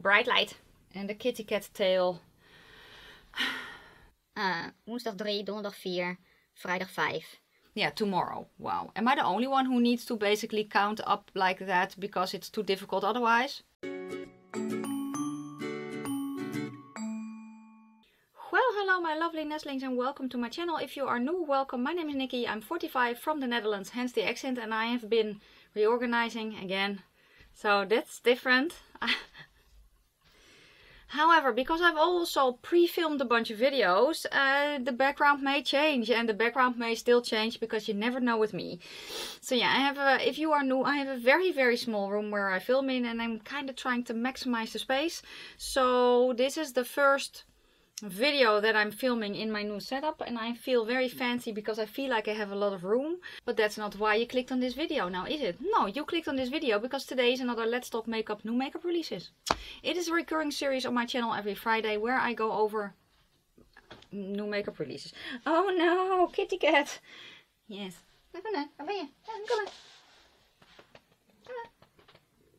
Bright light. En de kitty cat tail. Uh, woensdag 3, donderdag 4, vrijdag 5. Yeah, tomorrow. Wow. Am I the only one who needs to basically count up like that because it's too difficult otherwise? Well, hello my lovely nestlings and welcome to my channel. If you are new, welcome. My name is Nikki. I'm 45 from the Netherlands, hence the accent, and I have been reorganizing again. So that's different. However, because I've also pre-filmed a bunch of videos, uh, the background may change and the background may still change because you never know with me. So yeah, I have a, if you are new, I have a very, very small room where I film in and I'm kind of trying to maximize the space. So this is the first video that I'm filming in my new setup and I feel very fancy because I feel like I have a lot of room. But that's not why you clicked on this video now, is it? No, you clicked on this video because today is another Let's Talk Makeup new makeup releases. It is a recurring series on my channel every Friday where I go over new makeup releases. Oh no, kitty cat. Yes. Waar ben je? Kom maar.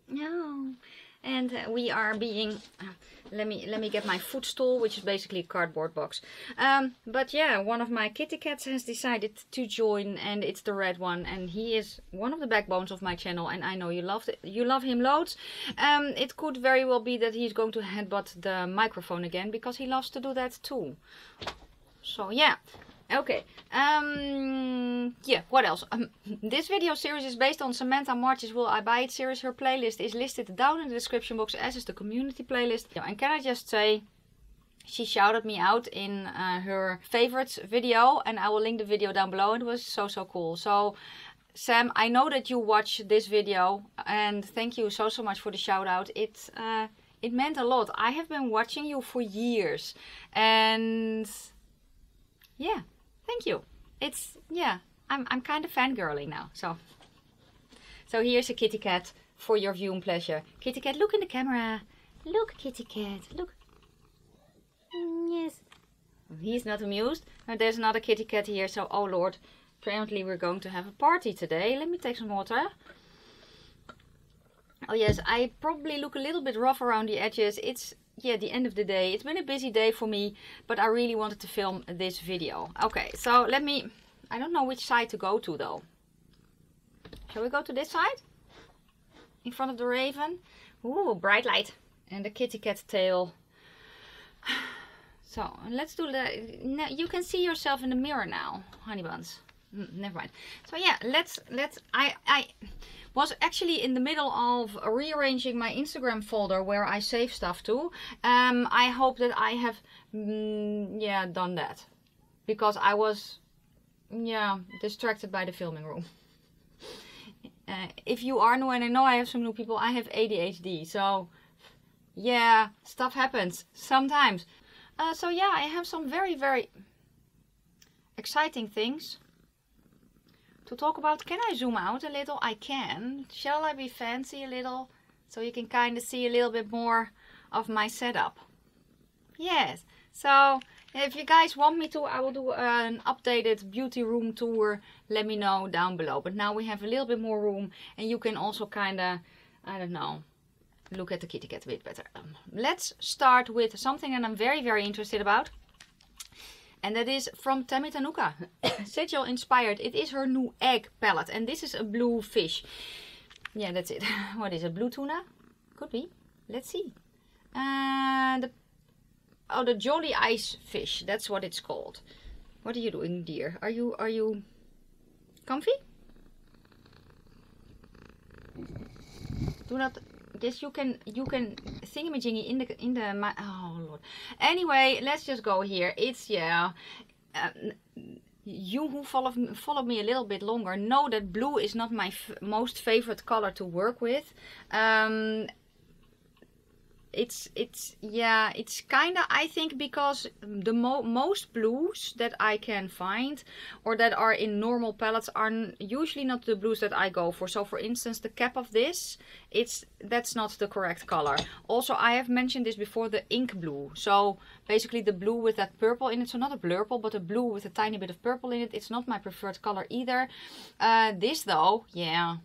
No. And we are being... Uh, let me let me get my footstool which is basically a cardboard box. Um, but yeah one of my kitty cats has decided to join and it's the red one and he is one of the backbones of my channel and I know you love you love him loads. Um, it could very well be that he's going to headbutt the microphone again because he loves to do that too. So yeah Okay, um, yeah, what else? Um, this video series is based on Samantha March's Will I Buy It series. Her playlist is listed down in the description box as is the community playlist. And can I just say, she shouted me out in uh, her favorites video and I will link the video down below. It was so, so cool. So Sam, I know that you watch this video and thank you so, so much for the shout out. It, uh, it meant a lot. I have been watching you for years and yeah, Thank you. It's, yeah, I'm, I'm kind of fangirling now. So, so here's a kitty cat for your viewing pleasure. Kitty cat, look in the camera. Look, kitty cat, look. Yes. He's not amused. And there's another kitty cat here. So, oh lord, apparently we're going to have a party today. Let me take some water. Oh yes, I probably look a little bit rough around the edges. It's yeah, the end of the day. It's been a busy day for me, but I really wanted to film this video. Okay, so let me... I don't know which side to go to though. Shall we go to this side? In front of the raven? Ooh, bright light. And the kitty cat tail. So, let's do the... You can see yourself in the mirror now, honey buns. Never mind. So yeah, let's... let's. I... I was actually in the middle of rearranging my Instagram folder where I save stuff to. Um, I hope that I have, mm, yeah, done that. Because I was, yeah, distracted by the filming room. Uh, if you are new, and I know I have some new people, I have ADHD. So, yeah, stuff happens sometimes. Uh, so yeah, I have some very, very exciting things to talk about. Can I zoom out a little? I can. Shall I be fancy a little? So you can kind of see a little bit more of my setup. Yes. So if you guys want me to, I will do an updated beauty room tour. Let me know down below. But now we have a little bit more room and you can also kind of, I don't know, look at the kitty cat a bit better. Um, let's start with something that I'm very, very interested about. And that is from Tammy Tanuka. Sigil inspired. It is her new egg palette. And this is a blue fish. Yeah, that's it. what is it? Blue tuna? Could be. Let's see. Uh, the, oh, the Jolly Ice fish. That's what it's called. What are you doing, dear? Are you, are you comfy? Do not Yes, you can you can thingamajiggy in the in the oh lord. Anyway, let's just go here. It's yeah. Uh, you who follow follow me a little bit longer know that blue is not my most favorite color to work with. Um, it's it's yeah it's kind of i think because the mo most blues that i can find or that are in normal palettes are usually not the blues that i go for. So for instance the cap of this it's that's not the correct color. Also i have mentioned this before the ink blue. So basically the blue with that purple in it so not a blurple but a blue with a tiny bit of purple in it it's not my preferred color either. Uh, this though yeah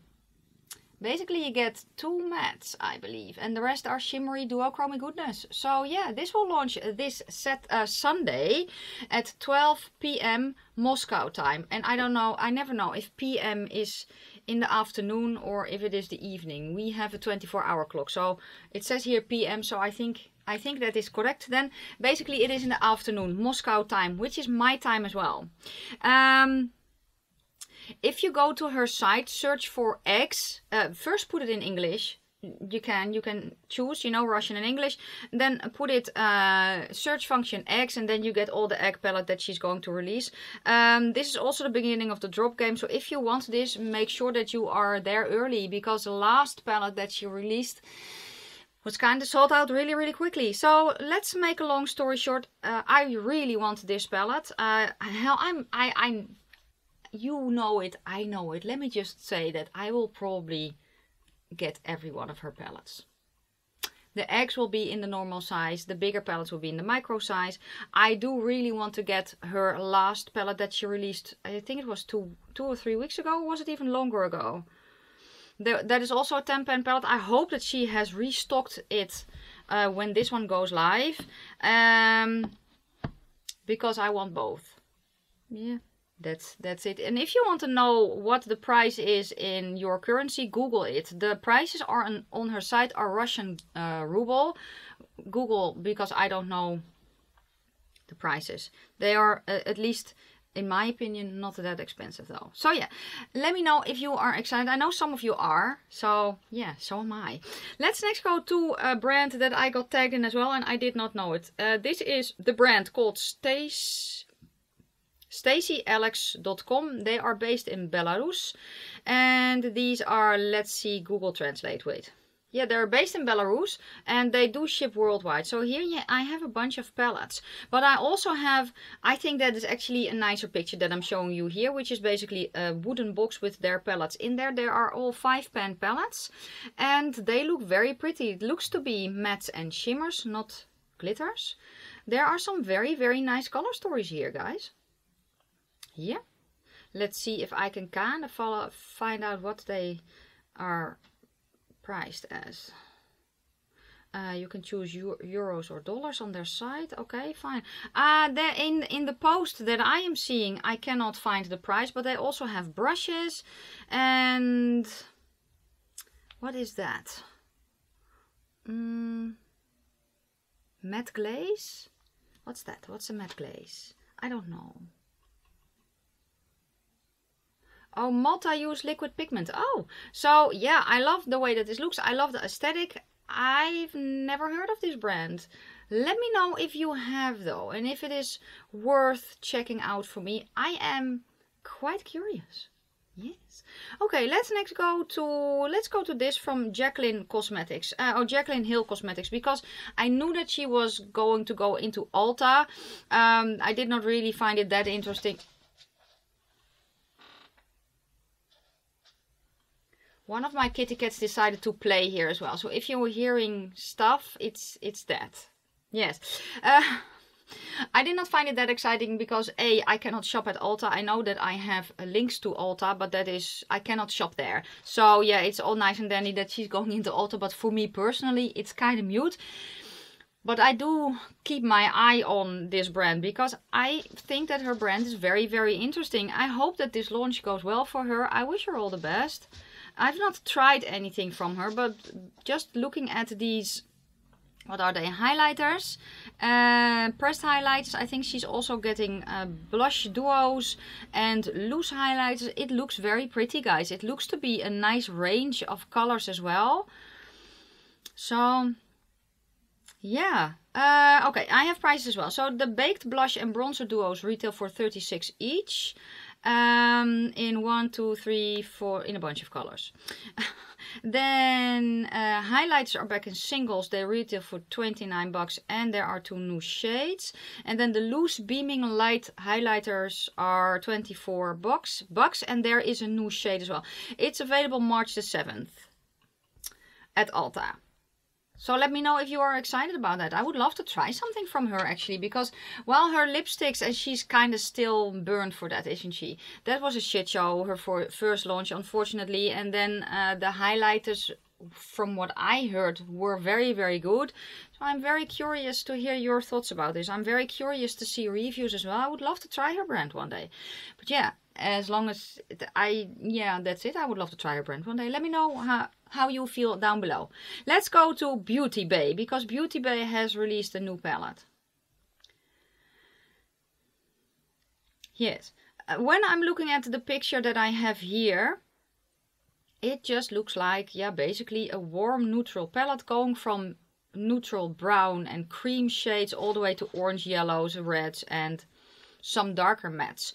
basically you get two mattes i believe and the rest are shimmery duochrome goodness so yeah this will launch this set uh, sunday at 12 p.m moscow time and i don't know i never know if p.m is in the afternoon or if it is the evening we have a 24 hour clock so it says here p.m so i think I think that is correct. Then basically it is in the afternoon, Moscow time, which is my time as well. Um, if you go to her site, search for eggs. Uh, first put it in English. You can you can choose, you know, Russian and English. Then put it uh, search function eggs, and then you get all the egg palette that she's going to release. Um, this is also the beginning of the drop game. So if you want this, make sure that you are there early because the last palette that she released was kind of sold out really really quickly so let's make a long story short uh, i really want this palette uh, hell i'm i i you know it i know it let me just say that i will probably get every one of her palettes the eggs will be in the normal size the bigger palettes will be in the micro size i do really want to get her last palette that she released i think it was two two or three weeks ago was it even longer ago there, that is also a 10 pen palette. I hope that she has restocked it uh, when this one goes live. Um, because I want both. Yeah, that's that's it. And if you want to know what the price is in your currency, Google it. The prices are on, on her site are Russian uh, ruble. Google because I don't know the prices. They are uh, at least in my opinion, not that expensive though. So yeah, let me know if you are excited. I know some of you are. So yeah, so am I. Let's next go to a brand that I got tagged in as well and I did not know it. Uh, this is the brand called Stace. StasyAlex.com. They are based in Belarus. And these are, let's see, Google Translate. Wait. Yeah, they're based in Belarus and they do ship worldwide. So here yeah, I have a bunch of palettes. But I also have, I think that is actually a nicer picture that I'm showing you here, which is basically a wooden box with their palettes in there. There are all five pan palettes and they look very pretty. It looks to be mattes and shimmers, not glitters. There are some very, very nice color stories here, guys. Yeah. Let's see if I can kind of follow, find out what they are priced as. Uh, you can choose euros or dollars on their site. Okay, fine. Uh, in, in the post that I am seeing, I cannot find the price, but they also have brushes. And what is that? Mm, matte glaze? What's that? What's a matte glaze? I don't know. Oh, multi-use liquid pigment. Oh, so yeah, I love the way that this looks. I love the aesthetic. I've never heard of this brand. Let me know if you have though, and if it is worth checking out for me. I am quite curious. Yes. Okay, let's next go to let's go to this from Jaclyn Cosmetics uh, or Jaclyn Hill Cosmetics because I knew that she was going to go into Ulta. Um, I did not really find it that interesting. One of my kitty cats decided to play here as well. So if you're hearing stuff, it's it's that. Yes. Uh, I did not find it that exciting because A, I cannot shop at Ulta. I know that I have links to Ulta, but that is, I cannot shop there. So yeah, it's all nice and dandy that she's going into Ulta, but for me personally, it's kind of mute. But I do keep my eye on this brand because I think that her brand is very, very interesting. I hope that this launch goes well for her. I wish her all the best. I've not tried anything from her, but just looking at these, what are they, highlighters, uh, pressed. I think she's also getting uh, blush duos and loose highlighters. It looks very pretty, guys. It looks to be a nice range of colors as well. So, yeah. Uh, okay, I have prices as well. So the baked blush and bronzer duos retail for 36 each um, in one, two, three, four, in a bunch of colors. then uh, highlights are back in singles. They retail for 29 bucks and there are two new shades. And then the loose beaming light highlighters are 24 bucks, bucks and there is a new shade as well. It's available March the 7th at Ulta. So let me know if you are excited about that. I would love to try something from her actually because well her lipsticks and she's kind of still burned for that isn't she? That was a shit show her for first launch unfortunately and then uh, the highlighters from what I heard were very very good. So I'm very curious to hear your thoughts about this. I'm very curious to see reviews as well. I would love to try her brand one day. But yeah, as long as I yeah that's it. I would love to try her brand one day. Let me know how how you feel down below. Let's go to Beauty Bay because Beauty Bay has released a new palette. Yes, uh, when I'm looking at the picture that I have here, it just looks like, yeah, basically a warm neutral palette going from neutral brown and cream shades all the way to orange yellows, reds and some darker mattes.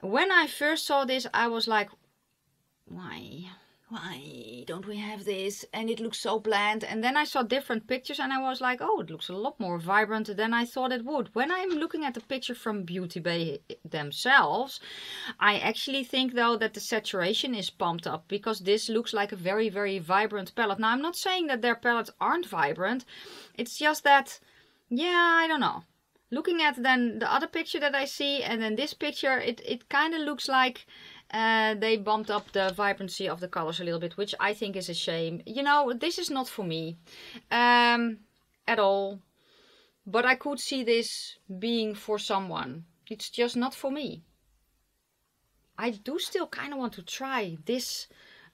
When I first saw this, I was like, why? Why don't we have this? And it looks so bland. And then I saw different pictures and I was like, oh, it looks a lot more vibrant than I thought it would. When I'm looking at the picture from Beauty Bay themselves, I actually think though that the saturation is pumped up because this looks like a very, very vibrant palette. Now, I'm not saying that their palettes aren't vibrant. It's just that, yeah, I don't know looking at then the other picture that I see and then this picture, it, it kind of looks like uh, they bumped up the vibrancy of the colors a little bit, which I think is a shame. You know, this is not for me um, at all. But I could see this being for someone. It's just not for me. I do still kind of want to try this,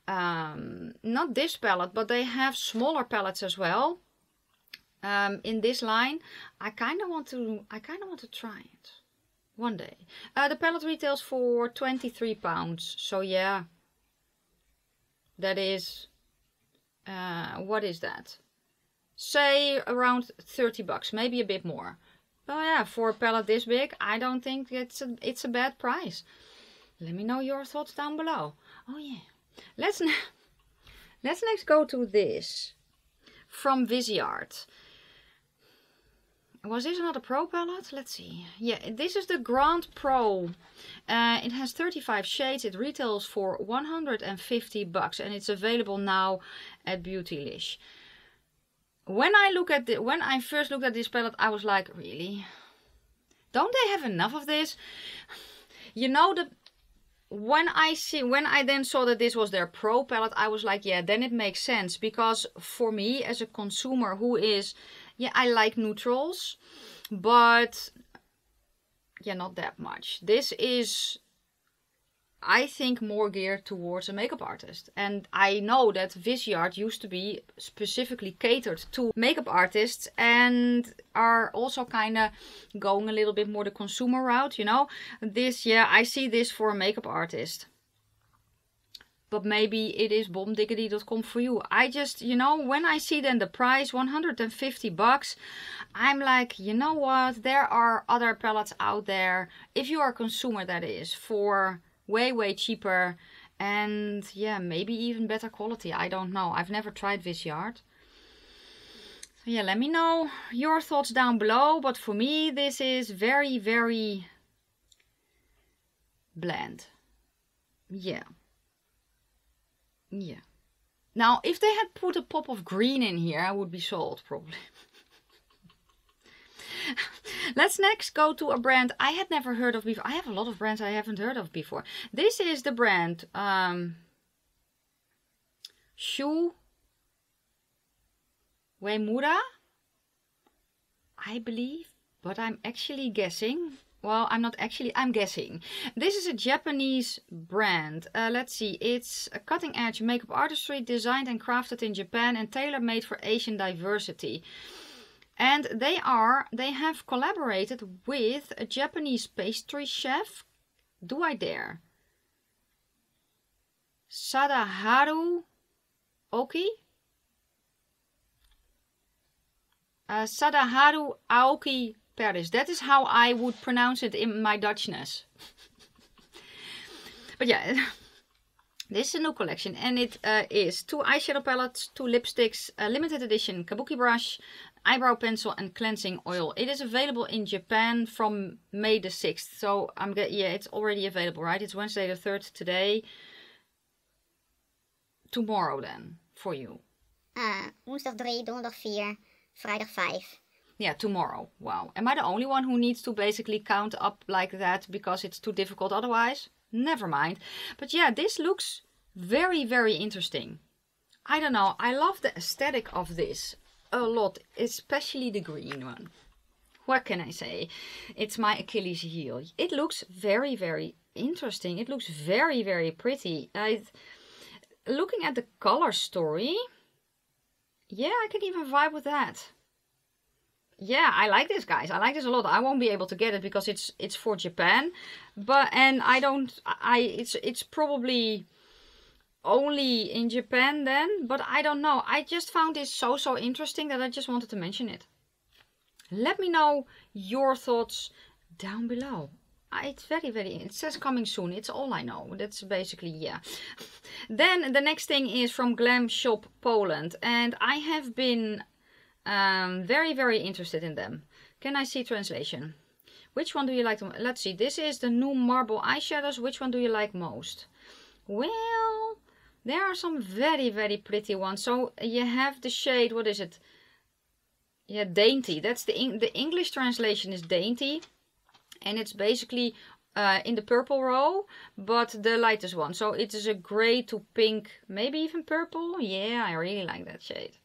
um, not this palette, but they have smaller palettes as well. Um, in this line, I kind of want to, I kind of want to try it one day. Uh, the palette retails for 23 pounds. So yeah, that is, uh, what is that? Say around 30 bucks, maybe a bit more. Oh yeah, for a palette this big, I don't think it's a, it's a bad price. Let me know your thoughts down below. Oh yeah. Let's, let's next go to this from Viseart was this another Pro palette? Let's see. Yeah, this is the Grand Pro. Uh, it has 35 shades. It retails for 150 bucks and it's available now at Beautylish. When I look at the, when I first looked at this palette, I was like, really? Don't they have enough of this? You know the when I see when I then saw that this was their pro palette, I was like, yeah, then it makes sense because for me as a consumer who is yeah, I like neutrals, but yeah, not that much. This is, I think, more geared towards a makeup artist. And I know that Viseart used to be specifically catered to makeup artists and are also kind of going a little bit more the consumer route, you know. This, yeah, I see this for a makeup artist but maybe it is bombdiggity.com for you. I just, you know, when I see then the price, 150 bucks, I'm like, you know what? There are other palettes out there, if you are a consumer that is, for way, way cheaper and yeah, maybe even better quality. I don't know. I've never tried Viseart. So yeah, let me know your thoughts down below. But for me, this is very, very bland. Yeah. Yeah. Now, if they had put a pop of green in here, I would be sold, probably. Let's next go to a brand I had never heard of before. I have a lot of brands I haven't heard of before. This is the brand um, Shu Uemura, I believe, but I'm actually guessing well, I'm not actually, I'm guessing. This is a Japanese brand. Uh, let's see, it's a cutting edge makeup artistry designed and crafted in Japan and tailor made for Asian diversity. And they are, they have collaborated with a Japanese pastry chef. Do I dare? Sadaharu Oki? Uh, Sadaharu Aoki That is how I would pronounce it in my Dutchness. but yeah, this is a new collection and it uh, is two eyeshadow palettes, two lipsticks, a limited edition kabuki brush, eyebrow pencil and cleansing oil. It is available in Japan from May the 6th. So I'm get yeah, it's already available, right? It's Wednesday the 3rd today. Tomorrow then for you. Uh, woensdag 3, donderdag 4, vrijdag 5. Yeah, tomorrow. Wow. Am I the only one who needs to basically count up like that because it's too difficult otherwise? Never mind. But yeah, this looks very, very interesting. I don't know. I love the aesthetic of this a lot, especially the green one. What can I say? It's my Achilles heel. It looks very, very interesting. It looks very, very pretty. I, looking at the color story, yeah, I can even vibe with that. Yeah, I like this, guys. I like this a lot. I won't be able to get it because it's it's for Japan, but and I don't. I it's it's probably only in Japan then, but I don't know. I just found this so so interesting that I just wanted to mention it. Let me know your thoughts down below. It's very, very, it says coming soon. It's all I know. That's basically, yeah. then the next thing is from Glam Shop Poland. And I have been um, very, very interested in them. Can I see translation? Which one do you like? To, let's see. This is the new marble eyeshadows. Which one do you like most? Well, there are some very, very pretty ones. So you have the shade, what is it? Yeah, dainty. That's the the English translation is dainty, and it's basically uh, in the purple row, but the lightest one. So it is a gray to pink, maybe even purple. Yeah, I really like that shade.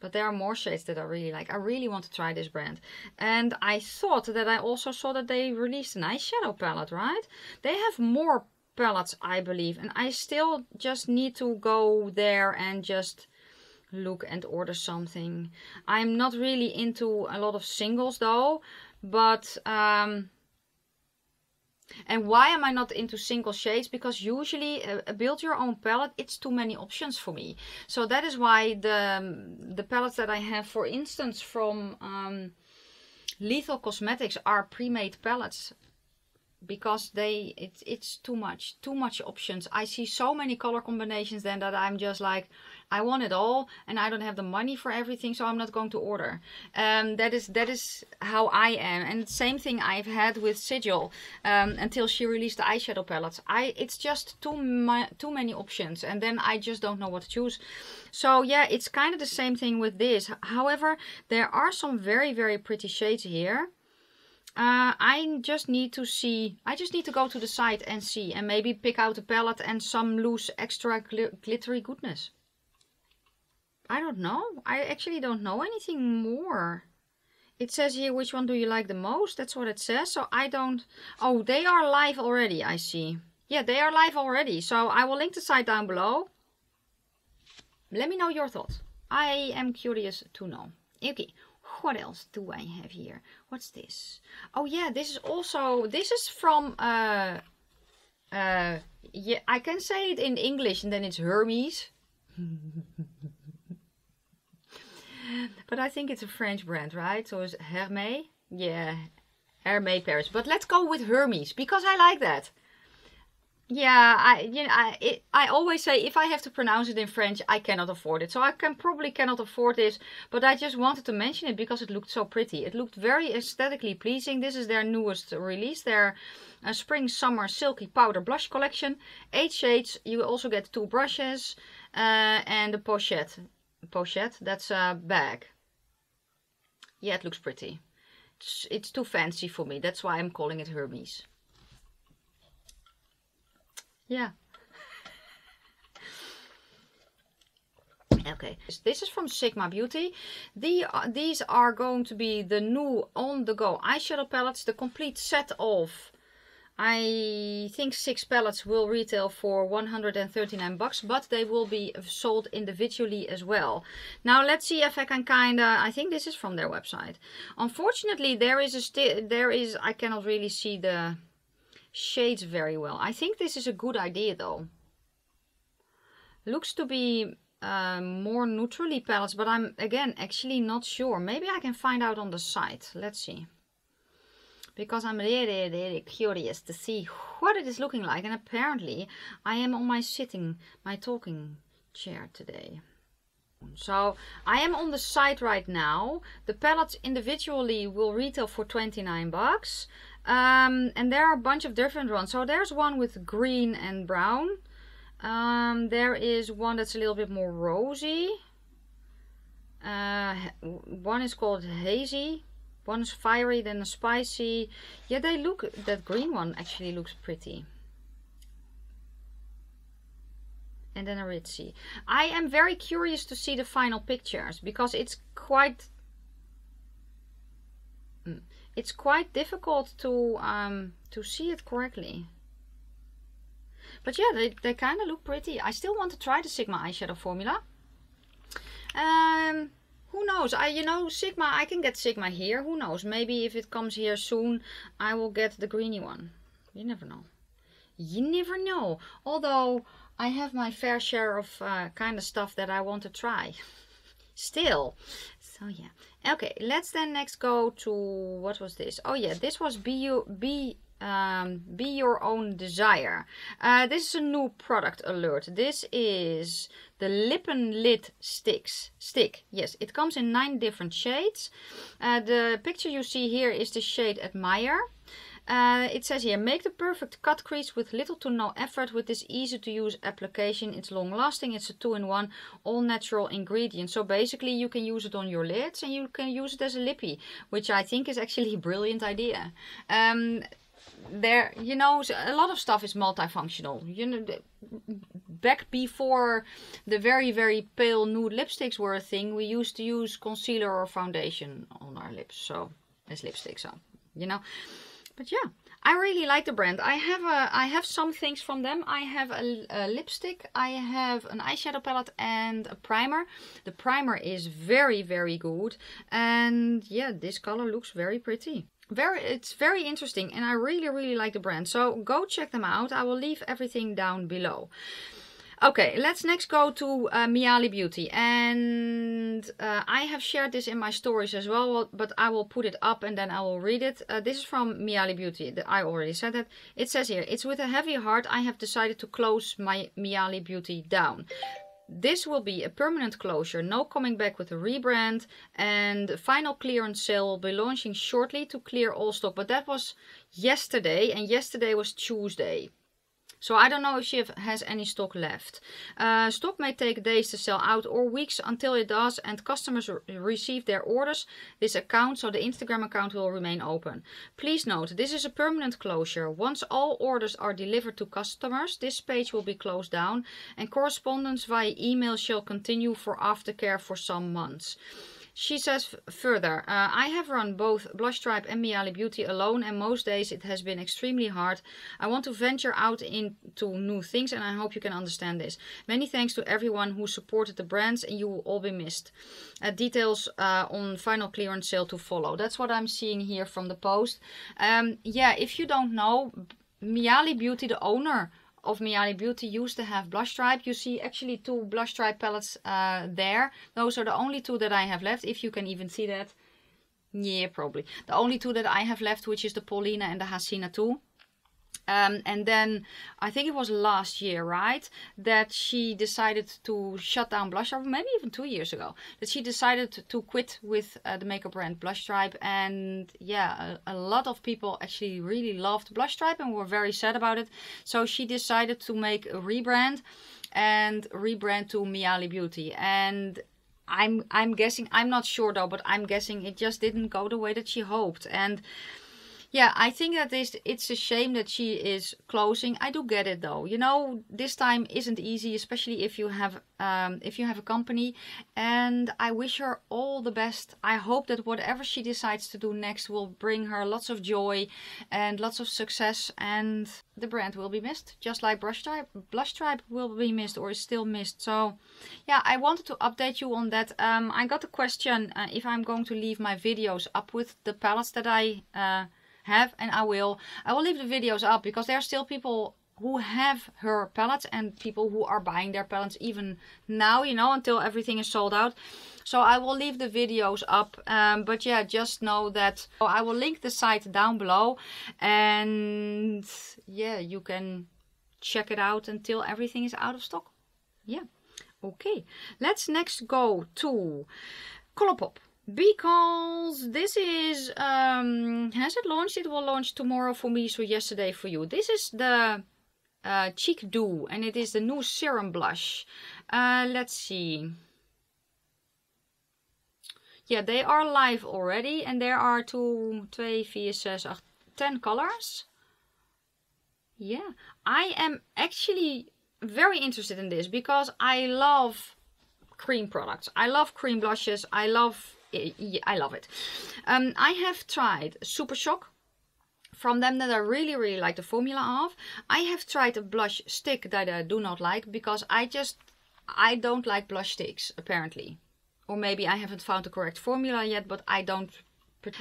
But there are more shades that I really like. I really want to try this brand. And I thought that I also saw that they released an eyeshadow palette, right? They have more palettes, I believe. And I still just need to go there and just look and order something. I'm not really into a lot of singles though, but um, and why am I not into single shades? Because usually a, a build your own palette, it's too many options for me. So that is why the um, the palettes that I have, for instance, from um, Lethal Cosmetics are pre-made palettes because they it's it's too much too much options. I see so many color combinations then that i'm just like i want it all and i don't have the money for everything so i'm not going to order. Um that is that is how i am. And same thing i've had with sigil um until she released the eyeshadow palettes. I it's just too much too many options and then i just don't know what to choose. So yeah it's kind of the same thing with this. However there are some very very pretty shades here uh, I just need to see, I just need to go to the site and see and maybe pick out a palette and some loose extra gl glittery goodness. I don't know. I actually don't know anything more. It says here, which one do you like the most? That's what it says. So I don't... Oh, they are live already, I see. Yeah, they are live already. So I will link the site down below. Let me know your thoughts. I am curious to know. Okay, what else do I have here? What's this? Oh yeah, this is also, this is from, uh, uh, yeah, I can say it in English and then it's Hermes. but I think it's a French brand, right? So it's Hermès. Yeah, Hermès Paris. But let's go with Hermes because I like that. Yeah, I you know I it, I always say if I have to pronounce it in French, I cannot afford it. So I can probably cannot afford this, but I just wanted to mention it because it looked so pretty. It looked very aesthetically pleasing. This is their newest release, their uh, spring summer silky powder blush collection. Eight shades. You also get two brushes uh, and a pochette. Pochette. That's a bag. Yeah, it looks pretty. It's, it's too fancy for me. That's why I'm calling it Hermes. Yeah. Okay, this is from Sigma Beauty. The, uh, these are going to be the new on-the-go eyeshadow palettes. The complete set of, I think six palettes will retail for 139 bucks, but they will be sold individually as well. Now let's see if I can kind of, I think this is from their website. Unfortunately, there is a, still there is, I cannot really see the, shades very well. I think this is a good idea though. Looks to be uh, more neutrally palettes, but I'm again actually not sure. Maybe I can find out on the site. Let's see. Because I'm really, really curious to see what it is looking like. And apparently I am on my sitting, my talking chair today. So I am on the site right now. The palettes individually will retail for 29 bucks. Um, and there are a bunch of different ones. So there's one with green and brown. Um, there is one that's a little bit more rosy. Uh, one is called hazy. One is fiery, then spicy. Yeah, they look. That green one actually looks pretty. And then a ritzy. I am very curious to see the final pictures because it's quite. Mm, it's quite difficult to um to see it correctly. But yeah, they, they kind of look pretty. I still want to try the Sigma eyeshadow formula. Um, who knows? I you know Sigma. I can get Sigma here. Who knows? Maybe if it comes here soon, I will get the greeny one. You never know. You never know. Although I have my fair share of uh, kind of stuff that I want to try. Still. So yeah. Okay. Let's then next go to what was this? Oh yeah, this was be you be um, be your own desire. Uh, this is a new product alert. This is the Lip n Lid Sticks. Stick. Yes, it comes in nine different shades. Uh, the picture you see here is the shade Admire. Uh, it says here, make the perfect cut crease with little to no effort with this easy to use application. It's long lasting, it's a two-in-one, all natural ingredient. So basically you can use it on your lids and you can use it as a lippy, which I think is actually a brilliant idea. Um, there you know a lot of stuff is multifunctional you know back before the very very pale nude lipsticks were a thing we used to use concealer or foundation on our lips so as lipstick so you know but yeah I really like the brand. I have a, I have some things from them. I have a, a, lipstick, I have an eyeshadow palette and a primer. The primer is very, very good. And yeah, this color looks very pretty very it's very interesting and i really really like the brand so go check them out i will leave everything down below okay let's next go to uh, myali beauty and uh, i have shared this in my stories as well but i will put it up and then i will read it uh, this is from myali beauty i already said that it says here it's with a heavy heart i have decided to close my myali beauty down this will be a permanent closure, no coming back with a rebrand. And the final clearance sale will be launching shortly to clear all stock. But that was yesterday, and yesterday was Tuesday. So I don't know if she has any stock left. Uh, stock may take days to sell out or weeks until it does and customers receive their orders. This account, so the Instagram account will remain open. Please note, this is a permanent closure. Once all orders are delivered to customers, this page will be closed down and correspondence via email shall continue for aftercare for some months. She says further, uh, I have run both Blush Tribe and Myali Beauty alone and most days it has been extremely hard. I want to venture out into new things and I hope you can understand this. Many thanks to everyone who supported the brands and you will all be missed. Uh, details uh, on final clearance sale to follow. That's what I'm seeing here from the post. Um, yeah, if you don't know, Myali Beauty, the owner of Myali Beauty used to have Blush Tribe. You see actually two Blush Tribe palettes uh, there. Those are the only two that I have left, if you can even see that. Yeah, probably. The only two that I have left, which is the Paulina and the Hasina 2. Um, and then I think it was last year, right, that she decided to shut down Blush Tribe, maybe even two years ago, that she decided to quit with uh, the makeup brand Blush Tribe. And yeah, a, a, lot of people actually really loved Blush Tribe and were very sad about it. So she decided to make a rebrand and rebrand to Myali Beauty. And I'm I'm guessing I'm not sure though, but I'm guessing it just didn't go the way that she hoped. And yeah, I think that is it's a shame that she is closing. I do get it though. You know, this time isn't easy, especially if you have um, if you have a company. And I wish her all the best. I hope that whatever she decides to do next will bring her lots of joy and lots of success. And the brand will be missed, just like Blush Tribe. Blush Tribe will be missed or is still missed. So, yeah, I wanted to update you on that. Um, I got a question uh, if I'm going to leave my videos up with the palettes that I. Uh, have and I will. I will leave the videos up because there are still people who have her palettes and people who are buying their palettes even now, you know, until everything is sold out. So I will leave the videos up. Um, but yeah, just know that I will link the site down below. And yeah, you can check it out until everything is out of stock. Yeah. Okay. Let's next go to Colourpop because this is um has it launched it will launch tomorrow for me so yesterday for you this is the uh, Cheek Dew, and it is the new serum blush. Uh, let's see. Yeah, they are live already, and there are two, twee, vier, zes, acht, ten colors. Yeah, I am actually very interested in this because I love cream products. I love cream blushes. I love I love it. Um, I have tried Super Shock from them that I really really like the formula of. I have tried a blush stick that I do not like because I just I don't like blush sticks apparently. Or maybe I haven't found the correct formula yet, but I don't.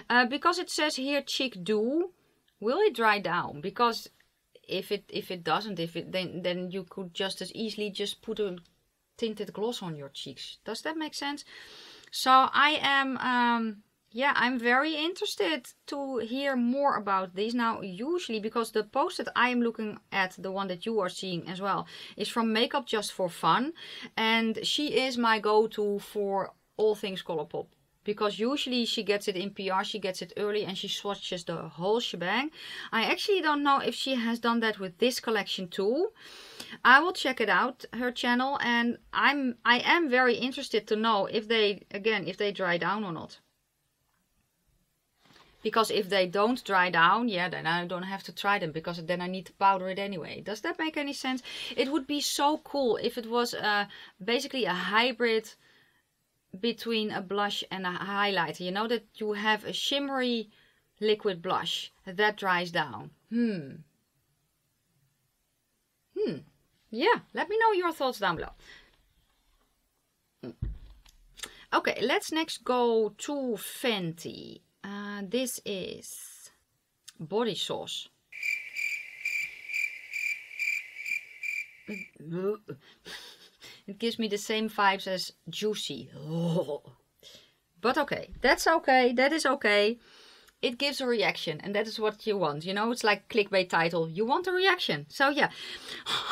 Uh, because it says here cheek dew, will it dry down? Because if it if it doesn't, if it then then you could just as easily just put a tinted gloss on your cheeks. Does that make sense? So I am, um, yeah, I'm very interested to hear more about these. Now, usually because the post that I am looking at, the one that you are seeing as well, is from Makeup Just for Fun. And she is my go-to for all things Colourpop because usually she gets it in PR, she gets it early and she swatches the whole shebang. I actually don't know if she has done that with this collection too. I will check it out, her channel, and I'm I am very interested to know if they again if they dry down or not. Because if they don't dry down, yeah, then I don't have to try them because then I need to powder it anyway. Does that make any sense? It would be so cool if it was uh, basically a hybrid between a blush and a highlighter. You know that you have a shimmery liquid blush that dries down. Hmm. Hmm. Yeah, let me know your thoughts down below. Okay, let's next go to Fenty. Uh, this is body sauce. It gives me the same vibes as juicy. But okay, that's okay. That is okay. It gives a reaction, and that is what you want. You know, it's like clickbait title. You want a reaction. So yeah,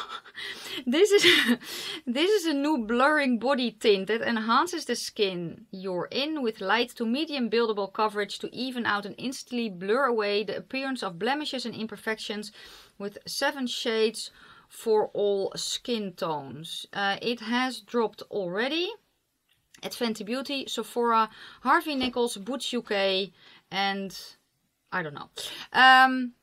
this is this is a new blurring body tint that enhances the skin you're in with light to medium buildable coverage to even out and instantly blur away the appearance of blemishes and imperfections with seven shades for all skin tones. Uh, it has dropped already at Fenty Beauty, Sephora, Harvey Nichols, Boots UK, and I don't know. Um,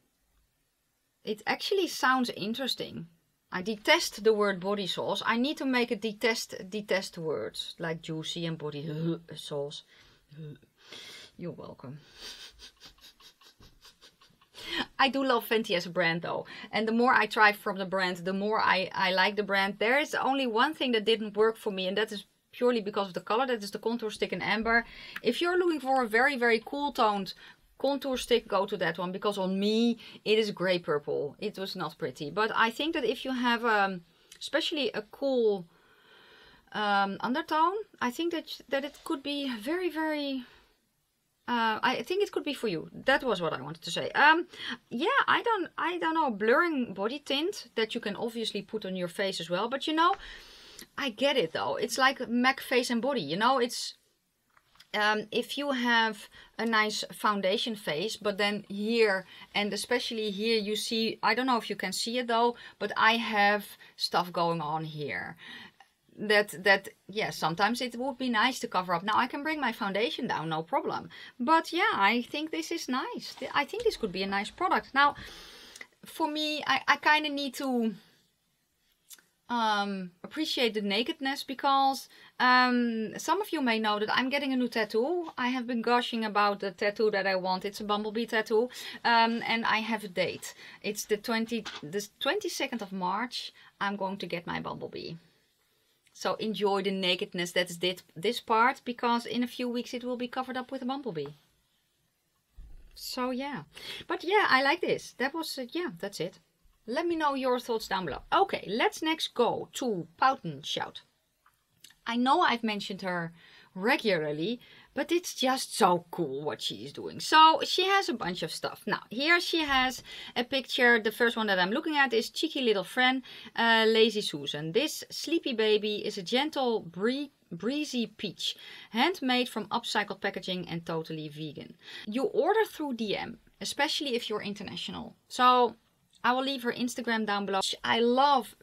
it actually sounds interesting. I detest the word body sauce. I need to make a detest detest words like juicy and body sauce. You're welcome. I do love Fenty as a brand though. And the more I try from the brand, the more I, I like the brand. There is only one thing that didn't work for me and that is purely because of the color. That is the contour stick in amber. If you're looking for a very, very cool toned contour stick, go to that one. Because on me, it is grey purple. It was not pretty. But I think that if you have um, especially a cool um, undertone, I think that, that it could be very, very uh, I think it could be for you. That was what I wanted to say. Um, yeah, I don't, I don't know, blurring body tint that you can obviously put on your face as well. But you know, I get it though. It's like MAC face and body. You know, it's um, if you have a nice foundation face, but then here and especially here you see, I don't know if you can see it though, but I have stuff going on here that that yeah sometimes it would be nice to cover up now i can bring my foundation down no problem but yeah i think this is nice i think this could be a nice product now for me i, I kind of need to um, appreciate the nakedness because um, some of you may know that I'm getting a new tattoo. I have been gushing about the tattoo that I want. It's a bumblebee tattoo um, and I have a date. It's the 20, the 22nd of March. I'm going to get my bumblebee. So enjoy the nakedness that is this, this part because in a few weeks it will be covered up with a bumblebee. So yeah, but yeah, I like this. That was, uh, yeah, that's it. Let me know your thoughts down below. Okay, let's next go to Pout and Shout. I know I've mentioned her regularly, but it's just so cool what she's doing. So she has a bunch of stuff. Now, here she has a picture. The first one that I'm looking at is Cheeky Little Friend, uh, Lazy Susan. This sleepy baby is a gentle bree breezy peach, handmade from upcycled packaging and totally vegan. You order through DM, especially if you're international. So I will leave her Instagram down below. I love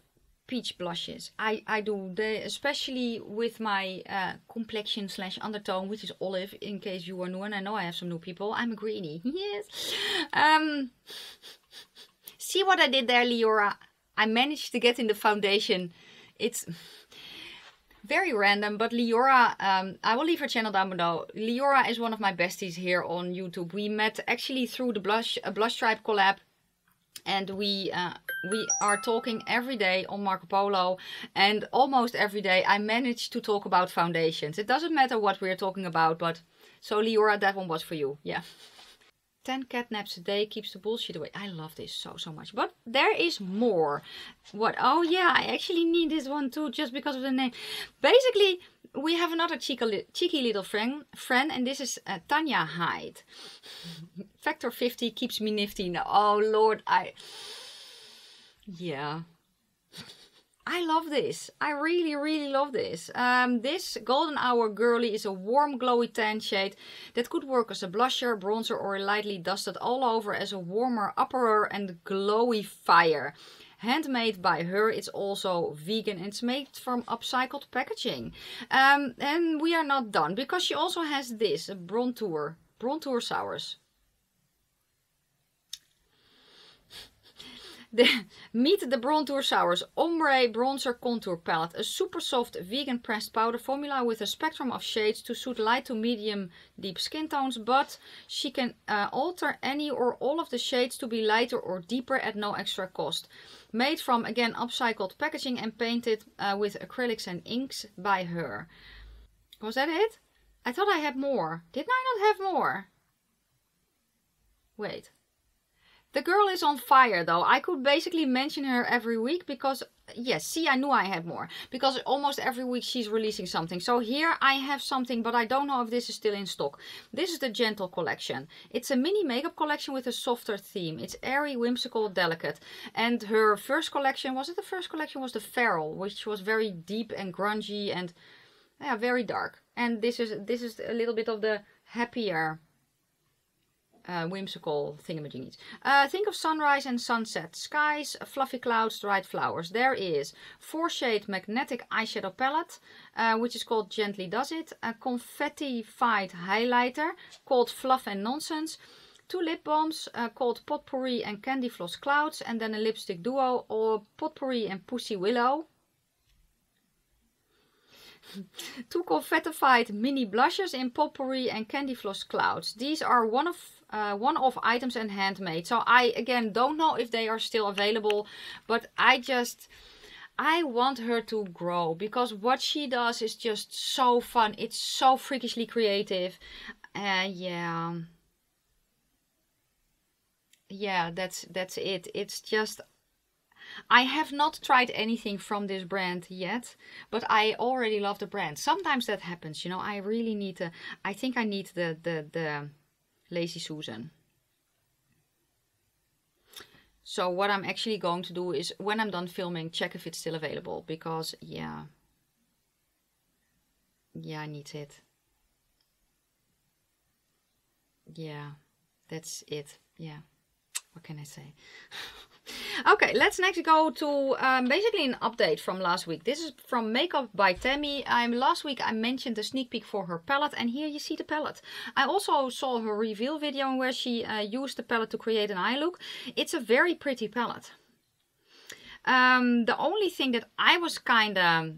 peach blushes. I, I do, they, especially with my uh, complexion slash undertone, which is olive, in case you are new. And I know I have some new people. I'm a greenie. yes. Um, see what I did there, Leorah? I managed to get in the foundation. It's very random, but Leorah, um, I will leave her channel down below. Leorah is one of my besties here on YouTube. We met actually through the Blush, uh, Blush Tribe collab and we uh, we are talking every day on Marco Polo and almost every day I manage to talk about foundations. It doesn't matter what we're talking about, but so Leorah, that one was for you. Yeah. 10 cat naps a day keeps the bullshit away. I love this so, so much. But there is more. What? Oh, yeah, I actually need this one too, just because of the name. Basically, we have another cheeky, cheeky little friend, friend, and this is uh, Tanya Hyde. Factor 50 keeps me nifty. Oh, Lord, I... Yeah. I love this. I really, really love this. Um, this Golden Hour Girly is a warm, glowy tan shade that could work as a blusher, bronzer or lightly dusted all over as a warmer upper and glowy fire. Handmade by her, it's also vegan and it's made from upcycled packaging. Um, and we are not done because she also has this, a Brontour, Brontour Sours. Meet the Brontour Sours Ombre Bronzer Contour Palette. A super soft vegan pressed powder formula with a spectrum of shades to suit light to medium deep skin tones. But she can uh, alter any or all of the shades to be lighter or deeper at no extra cost. Made from, again, upcycled packaging and painted uh, with acrylics and inks by her. Was that it? I thought I had more. Did I not have more? Wait. The girl is on fire though. I could basically mention her every week because, yes, see, I knew I had more. Because almost every week she's releasing something. So here I have something, but I don't know if this is still in stock. This is the Gentle collection. It's a mini makeup collection with a softer theme. It's airy, whimsical, delicate. And her first collection, was it the first collection? Was the Feral, which was very deep and grungy and yeah, very dark. And this is this is a little bit of the happier uh, whimsical thingamajiggies. Uh, think of sunrise and sunset, skies, fluffy clouds, dried flowers. There is four shade magnetic eyeshadow palette, uh, which is called Gently Does It, a confetti-fied highlighter called Fluff and Nonsense, two lip balms uh, called Potpourri and Candy Floss Clouds, and then a lipstick duo or Potpourri and Pussy Willow. two confettified mini blushes in Potpourri and Candy Floss Clouds. These are one of uh, one-off items and handmade. So I, again, don't know if they are still available, but I just... I want her to grow because what she does is just so fun. It's so freakishly creative. Uh, yeah. Yeah, that's that's it. It's just I have not tried anything from this brand yet, but I already love the brand. Sometimes that happens, you know. I really need to I think I need the the the Lazy Susan. So what I'm actually going to do is when I'm done filming, check if it's still available because yeah, yeah, I need it. Yeah, that's it. Yeah, what can I say? Okay, let's next go to um, basically an update from last week. This is from Makeup by Tammi. Um, last week I mentioned the sneak peek for her palette and here you see the palette. I also saw her reveal video where she uh, used the palette to create an eye look. It's a very pretty palette. Um, the only thing that I was kind of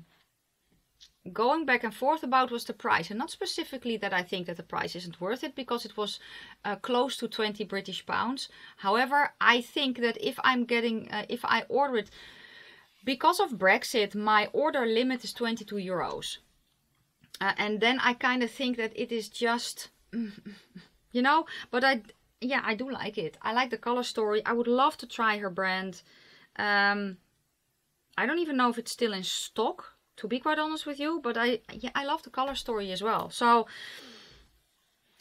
going back and forth about was the price and not specifically that I think that the price isn't worth it because it was uh, close to 20 British pounds. However I think that if I'm getting uh, if I order it because of Brexit my order limit is 22 euros. Uh, and then I kind of think that it is just you know but I yeah I do like it. I like the color story. I would love to try her brand. Um, I don't even know if it's still in stock to be quite honest with you. But I, yeah, I love the color story as well. So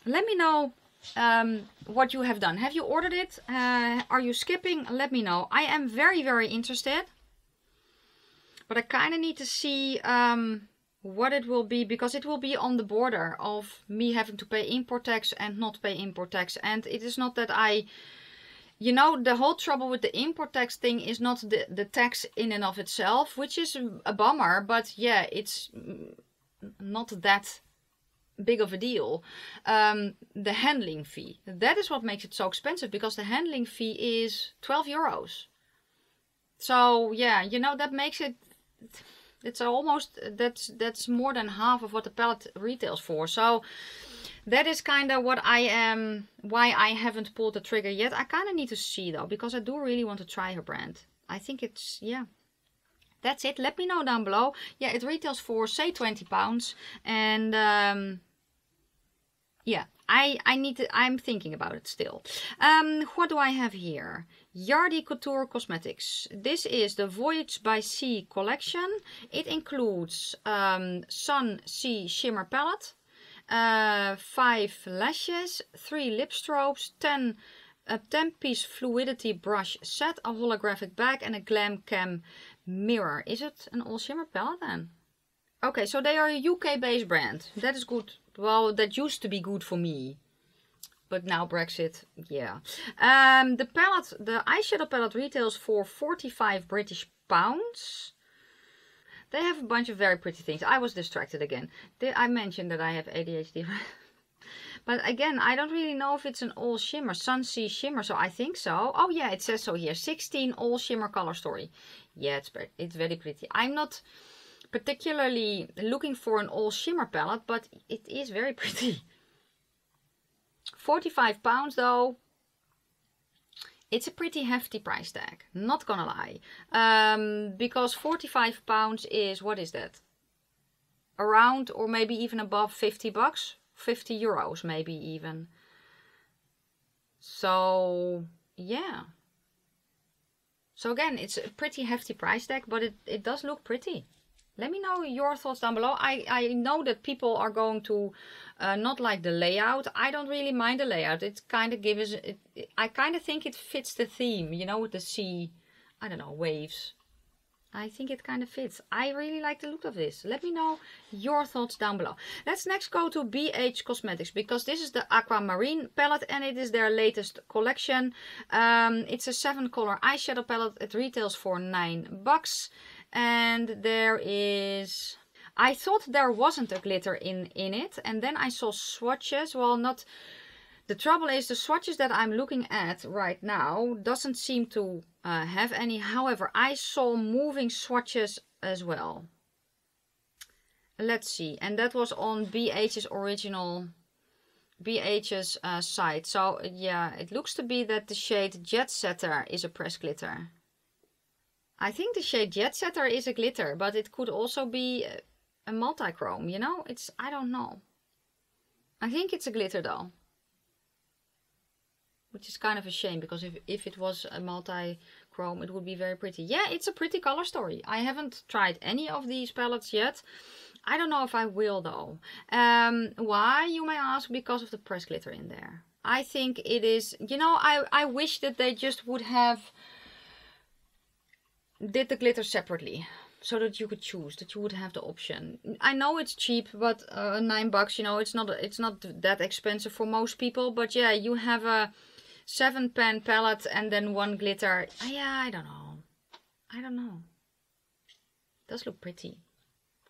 let me know um, what you have done. Have you ordered it? Uh, are you skipping? Let me know. I am very, very interested. But I kind of need to see um, what it will be because it will be on the border of me having to pay import tax and not pay import tax. And it is not that I you know the whole trouble with the import tax thing is not the the tax in and of itself which is a bummer but yeah it's not that big of a deal. Um, the handling fee that is what makes it so expensive because the handling fee is 12 euros. So yeah you know that makes it it's almost that's that's more than half of what the palette retails for. So that is kind of what I am, why I haven't pulled the trigger yet. I kind of need to see though, because I do really want to try her brand. I think it's, yeah. That's it. Let me know down below. Yeah, it retails for, say, 20 pounds. And, um, yeah, I, I need to, I'm thinking about it still. Um, what do I have here? Yardie Couture Cosmetics. This is the Voyage by Sea collection. It includes um, Sun Sea Shimmer Palette uh, 5 lashes, 3 lip strobes, 10 a 10 piece fluidity brush set, a holographic bag and a glam cam mirror. Is it an all shimmer palette then? Okay, so they are a UK based brand. That is good. Well, that used to be good for me. But now Brexit, yeah. Um, the palette, the eyeshadow palette retails for 45 British pounds. They have a bunch of very pretty things. I was distracted again. Did I mentioned that I have ADHD. but again, I don't really know if it's an all shimmer. Sunsea shimmer, so I think so. Oh yeah, it says so here. 16 all shimmer color story. Yeah, it's, it's very pretty. I'm not particularly looking for an all shimmer palette, but it is very pretty. 45 pounds though. It's a pretty hefty price tag, not gonna lie. Um, because 45 pounds is, what is that? Around or maybe even above 50 bucks? 50 euros maybe even. So, yeah. So again, it's a pretty hefty price tag, but it, it does look pretty. Let me know your thoughts down below. I, I know that people are going to uh, not like the layout. I don't really mind the layout. It kind of gives, it, it I kind of think it fits the theme, you know, with the sea, I don't know, waves. I think it kind of fits. I really like the look of this. Let me know your thoughts down below. Let's next go to BH Cosmetics because this is the Aquamarine palette and it is their latest collection. Um, it's a seven color eyeshadow palette. It retails for nine bucks and there is I thought there wasn't a glitter in in it. And then I saw swatches. Well not the trouble is the swatches that I'm looking at right now doesn't seem to uh, have any. However I saw moving swatches as well. Let's see. And that was on BH's original BH's uh, site. So yeah it looks to be that the shade Jet Setter is a press glitter I think the shade Jet Setter is a glitter, but it could also be a multi-chrome, you know? It's, I don't know. I think it's a glitter though. Which is kind of a shame, because if, if it was a multi-chrome, it would be very pretty. Yeah, it's a pretty color story. I haven't tried any of these palettes yet. I don't know if I will though. Um, why, you may ask? Because of the press glitter in there. I think it is, you know, I, I wish that they just would have did the glitter separately so that you could choose that you would have the option. I know it's cheap but uh, nine bucks you know it's not it's not that expensive for most people but yeah you have a seven pan palette and then one glitter. Uh, yeah i don't know. I don't know. It does look pretty.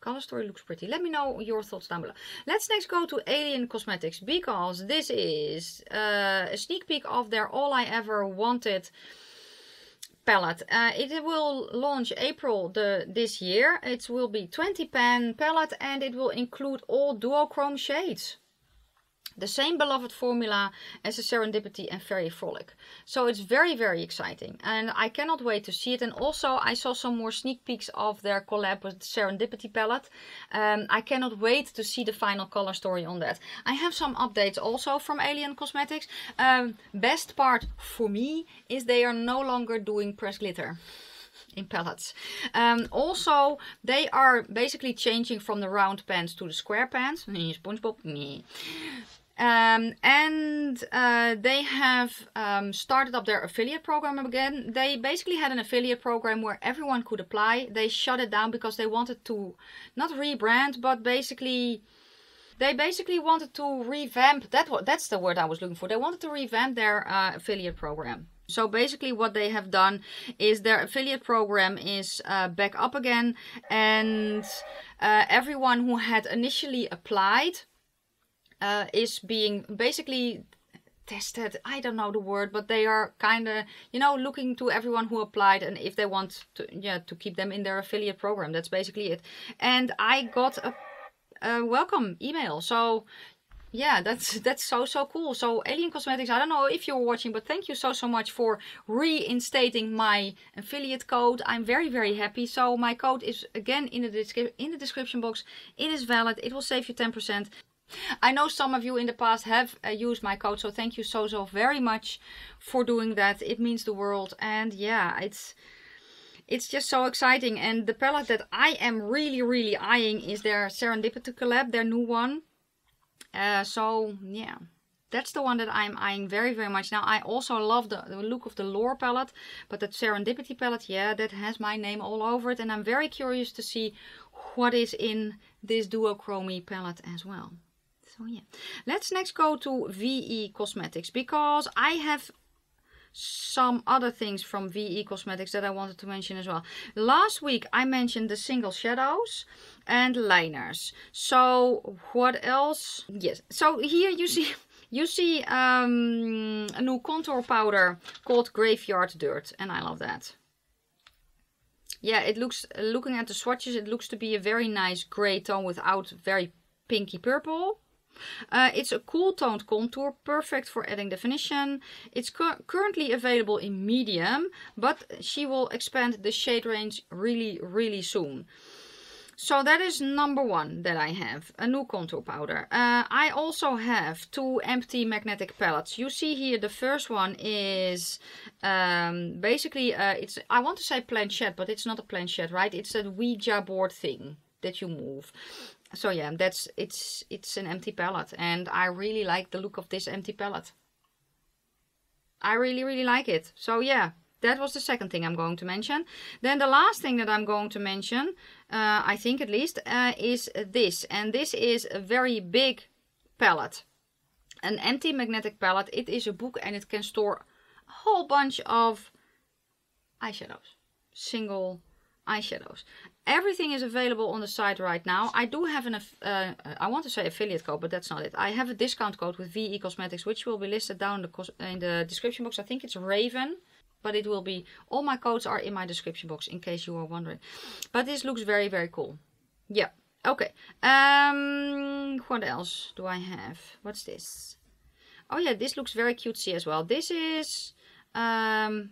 Color story looks pretty. Let me know your thoughts down below. Let's next go to alien cosmetics because this is uh, a sneak peek of their all i ever wanted palette. Uh, it will launch April the this year. It will be 20 pan palette and it will include all duochrome shades the same beloved formula as the Serendipity and Fairy Frolic. So it's very, very exciting. And I cannot wait to see it. And also I saw some more sneak peeks of their collab with the Serendipity palette. Um, I cannot wait to see the final color story on that. I have some updates also from Alien Cosmetics. Um, best part for me is they are no longer doing press glitter in palettes. Um, also, they are basically changing from the round pans to the square pans. SpongeBob. Um, and uh, they have um, started up their affiliate program again. They basically had an affiliate program where everyone could apply. They shut it down because they wanted to not rebrand, but basically they basically wanted to revamp that. That's the word I was looking for. They wanted to revamp their uh, affiliate program. So basically, what they have done is their affiliate program is uh, back up again, and uh, everyone who had initially applied uh, is being basically tested. I don't know the word, but they are kind of you know looking to everyone who applied and if they want to yeah to keep them in their affiliate program. That's basically it. And I got a, a welcome email, so yeah that's that's so so cool. So alien cosmetics i don't know if you're watching but thank you so so much for reinstating my affiliate code. I'm very very happy. So my code is again in the description in the description box. It is valid. It will save you 10 percent I know some of you in the past have uh, used my code, so thank you so, so very much for doing that. It means the world. And yeah, it's it's just so exciting. And the palette that I am really, really eyeing is their Serendipity collab, their new one. Uh, so yeah, that's the one that I'm eyeing very, very much. Now, I also love the, the, look of the Lore palette, but that Serendipity palette, yeah, that has my name all over it. And I'm very curious to see what is in this duochrome palette as well. So yeah, let's next go to VE Cosmetics because I have some other things from VE Cosmetics that I wanted to mention as well. Last week I mentioned the single shadows and liners. So what else? Yes, so here you see you see um, a new contour powder called Graveyard Dirt and I love that. Yeah, it looks, looking at the swatches, it looks to be a very nice gray tone without very pinky purple. Uh, it's a cool toned contour, perfect for adding definition. It's cu currently available in medium, but she will expand the shade range really, really soon. So that is number one that I have, a new contour powder. Uh, I also have two empty magnetic palettes. You see here the first one is um, basically, uh, it's I want to say planchette, but it's not a planchette, right? It's a Ouija board thing that you move so yeah that's it's it's an empty palette and i really like the look of this empty palette i really really like it. So yeah that was the second thing i'm going to mention. Then the last thing that i'm going to mention uh, i think at least uh, is this and this is a very big palette an empty magnetic palette it is a book and it can store a whole bunch of eyeshadows. Single eyeshadows. Everything is available on the site right now. I do have an, uh, I want to say affiliate code, but that's not it. I have a discount code with VE Cosmetics, which will be listed down in the, in the description box. I think it's Raven, but it will be, all my codes are in my description box, in case you are wondering. But this looks very, very cool. Yeah, okay. Um, what else do I have? What's this? Oh yeah, this looks very cutesy as well. This is um,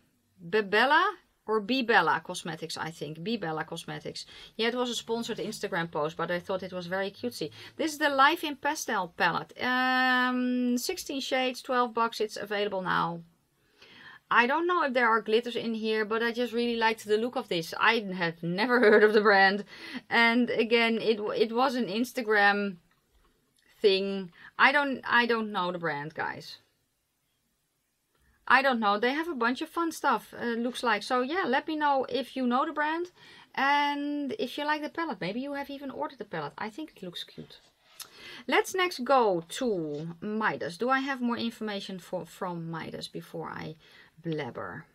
Bebella or Be Bella Cosmetics, I think. Be Bella Cosmetics. Yeah, it was a sponsored Instagram post, but I thought it was very cutesy. This is the Life in Pastel palette. Um, 16 shades, 12 bucks. It's available now. I don't know if there are glitters in here, but I just really liked the look of this. I had never heard of the brand. And again, it it was an Instagram thing. I don't I don't know the brand, guys. I don't know. They have a bunch of fun stuff, uh, looks like. So yeah, let me know if you know the brand. And if you like the palette. Maybe you have even ordered the palette. I think it looks cute. Let's next go to Midas. Do I have more information for, from Midas before I blabber?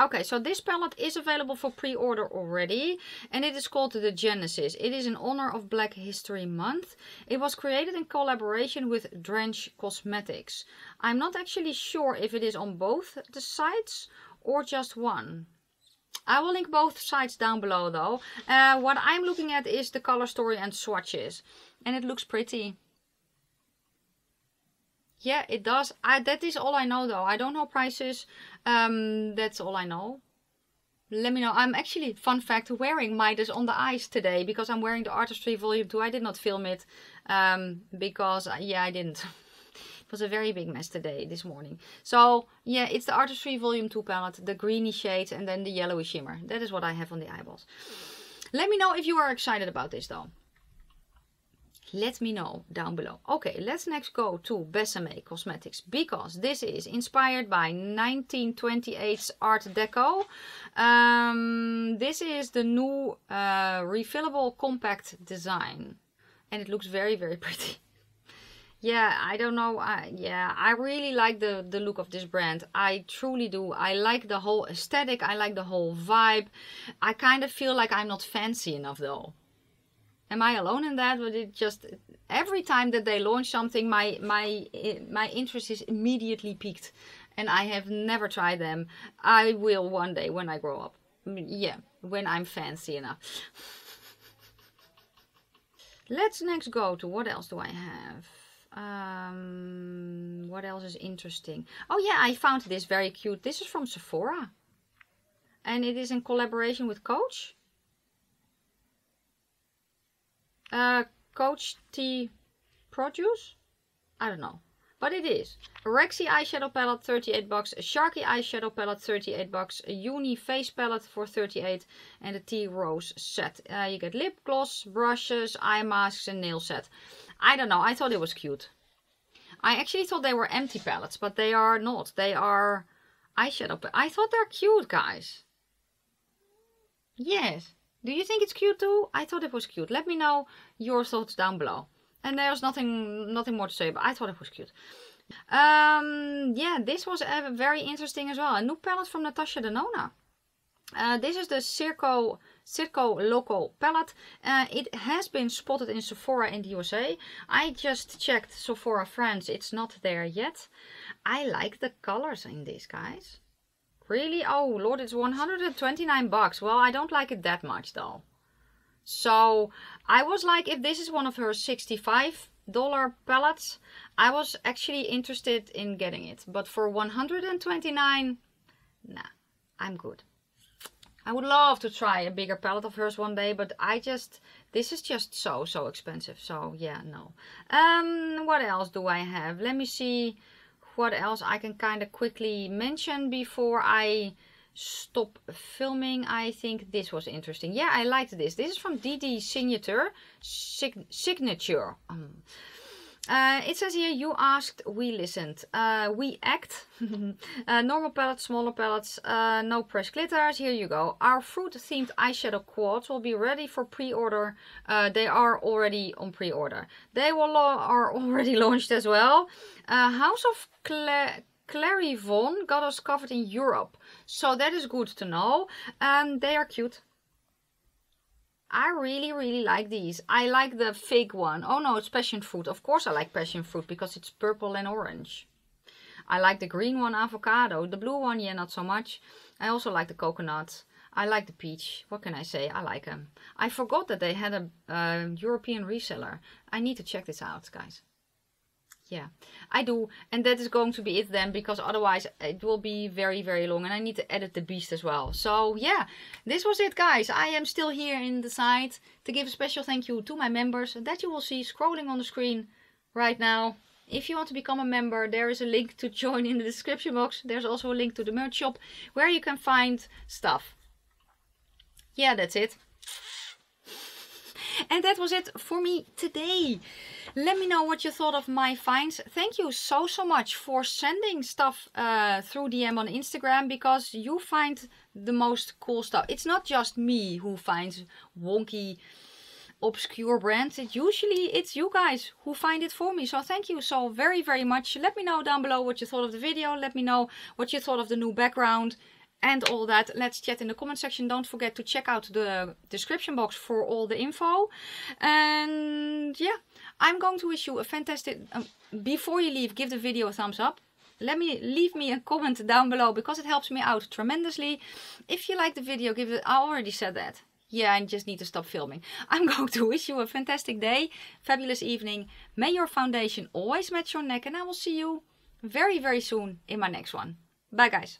Okay, so this palette is available for pre-order already and it is called the Genesis. It is in honor of Black History Month. It was created in collaboration with Drench Cosmetics. I'm not actually sure if it is on both the sites or just one. I will link both sides down below though. Uh, what I'm looking at is the color story and swatches and it looks pretty. Yeah, it does. I, that is all I know though. I don't know prices. Um, that's all I know. Let me know. I'm actually, fun fact, wearing Midas on the ice today because I'm wearing the Artistry Volume 2. I did not film it um, because, uh, yeah, I didn't. it was a very big mess today, this morning. So, yeah, it's the Artistry Volume 2 palette, the greeny shade and then the yellowy shimmer. That is what I have on the eyeballs. Let me know if you are excited about this though let me know down below. Okay, let's next go to Besame Cosmetics because this is inspired by 1928's Art Deco. Um, this is the new uh, refillable compact design and it looks very, very pretty. yeah i don't know I, yeah i really like the the look of this brand i truly do i like the whole aesthetic i like the whole vibe i kind of feel like i'm not fancy enough though am i alone in that but it just every time that they launch something my my my interest is immediately piqued and i have never tried them i will one day when i grow up yeah when i'm fancy enough let's next go to what else do i have um, what else is interesting? Oh yeah, I found this very cute. This is from Sephora. And it is in collaboration with Coach. Uh, Coach T Produce? I don't know. But it is. Rexy eyeshadow palette, 38 bucks. Sharky eyeshadow palette, 38 bucks. Uni face palette for 38. And the a T Rose set. Uh, you get lip gloss, brushes, eye masks and nail set. I don't know. I thought it was cute. I actually thought they were empty palettes, but they are not. They are eyeshadow. But I thought they're cute, guys. Yes. Do you think it's cute too? I thought it was cute. Let me know your thoughts down below. And there's nothing nothing more to say, but I thought it was cute. Um, yeah, this was uh, very interesting as well. A new palette from Natasha Denona. Uh, this is the Circo Circo Loco palette. Uh, it has been spotted in Sephora in the USA. I just checked Sephora France. It's not there yet. I like the colors in these guys. Really? Oh lord, it's 129 bucks. Well, I don't like it that much though. So I was like, if this is one of her 65 dollar palettes, I was actually interested in getting it. But for 129, nah, I'm good. I would love to try a bigger palette of hers one day, but I just, this is just so, so expensive. So yeah, no. Um, what else do I have? Let me see what else I can kind of quickly mention before I stop filming. I think this was interesting. Yeah, I liked this. This is from DD Signature. Sig signature. Um, uh, it says here, you asked, we listened. Uh, we act. uh, normal palettes, smaller palettes, uh, no pressed glitters. Here you go. Our fruit-themed eyeshadow quads will be ready for pre-order. Uh, they are already on pre-order. They will are already launched as well. Uh, House of Cla Clarivon got us covered in Europe. So that is good to know. And they are cute. I really, really like these. I like the fig one. Oh no, it's passion fruit. Of course I like passion fruit because it's purple and orange. I like the green one, avocado. The blue one, yeah, not so much. I also like the coconut. I like the peach. What can I say? I like them. I forgot that they had a uh, European reseller. I need to check this out, guys yeah i do and that is going to be it then because otherwise it will be very very long and i need to edit the beast as well. So yeah this was it guys. I am still here in the site to give a special thank you to my members that you will see scrolling on the screen right now. If you want to become a member there is a link to join in the description box. There's also a link to the merch shop where you can find stuff. Yeah that's it and that was it for me today let me know what you thought of my finds. Thank you so, so much for sending stuff uh, through DM on Instagram because you find the most cool stuff. It's not just me who finds wonky, obscure brands. It usually it's you guys who find it for me. So thank you so very, very much. Let me know down below what you thought of the video. Let me know what you thought of the new background and all that. Let's chat in the comment section. Don't forget to check out the description box for all the info. And yeah, I'm going to wish you a fantastic... Um, before you leave, give the video a thumbs up. Let me leave me a comment down below because it helps me out tremendously. If you like the video, give it... I already said that. Yeah, I just need to stop filming. I'm going to wish you a fantastic day, fabulous evening. May your foundation always match your neck and I will see you very, very soon in my next one. Bye guys.